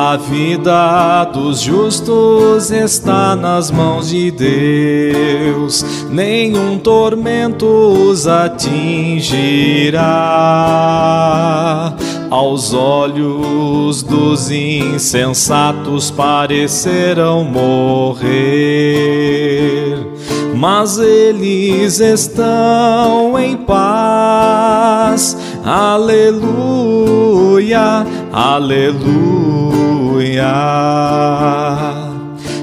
A vida dos justos está nas mãos de Deus, nenhum tormento os atingirá. Aos olhos dos insensatos parecerão morrer, mas eles estão em paz. Aleluia, aleluia.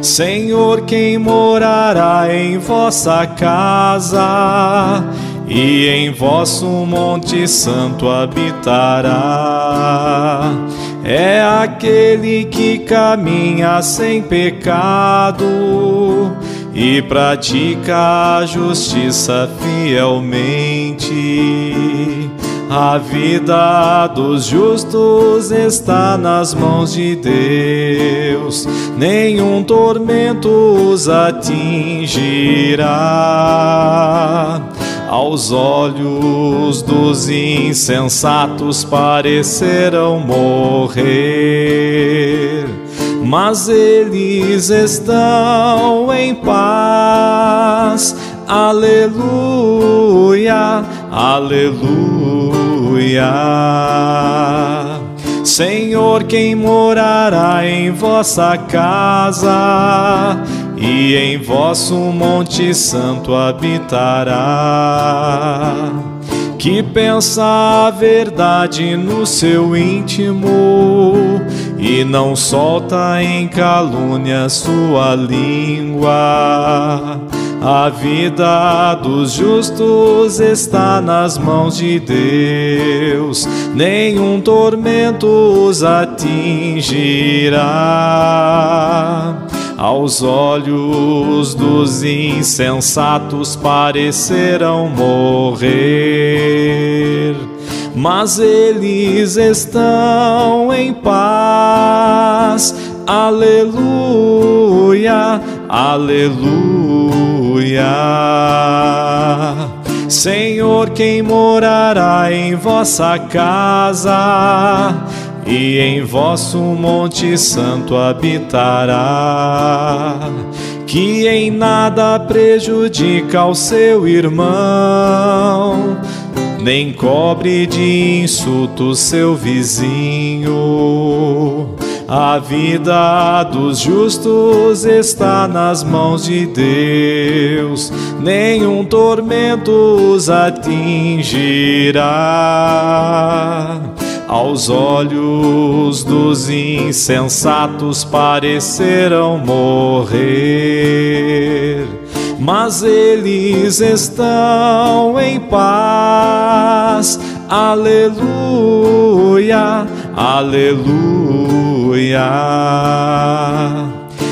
Senhor, quem morará em vossa casa? e em vosso monte santo habitará. É aquele que caminha sem pecado e pratica a justiça fielmente. A vida dos justos está nas mãos de Deus, nenhum tormento os atingirá. Aos olhos dos insensatos parecerão morrer, mas eles estão em paz. Aleluia, aleluia. Senhor, quem morará em vossa casa? e em vosso monte santo habitará. Que pensa a verdade no seu íntimo e não solta em calúnia sua língua. A vida dos justos está nas mãos de Deus, nenhum tormento os atingirá. Aos olhos dos insensatos parecerão morrer, mas eles estão em paz. Aleluia, aleluia. Senhor, quem morará em vossa casa? e em vosso monte santo habitará, que em nada prejudica o seu irmão, nem cobre de insulto seu vizinho. A vida dos justos está nas mãos de Deus, nenhum tormento os atingirá aos olhos dos insensatos parecerão morrer, mas eles estão em paz. Aleluia, aleluia.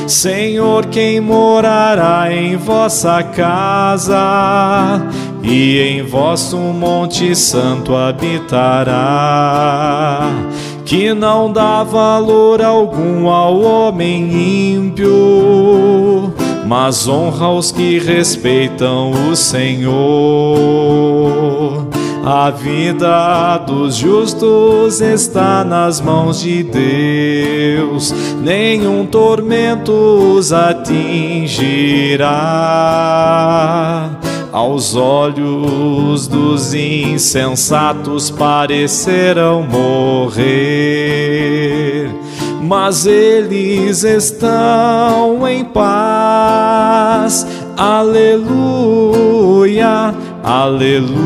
Senhor, quem morará em vossa casa? e em vosso monte santo habitará, que não dá valor algum ao homem ímpio, mas honra os que respeitam o Senhor. A vida dos justos está nas mãos de Deus, nenhum tormento os atingirá. Aos olhos dos insensatos parecerão morrer, mas eles estão em paz. Aleluia, aleluia.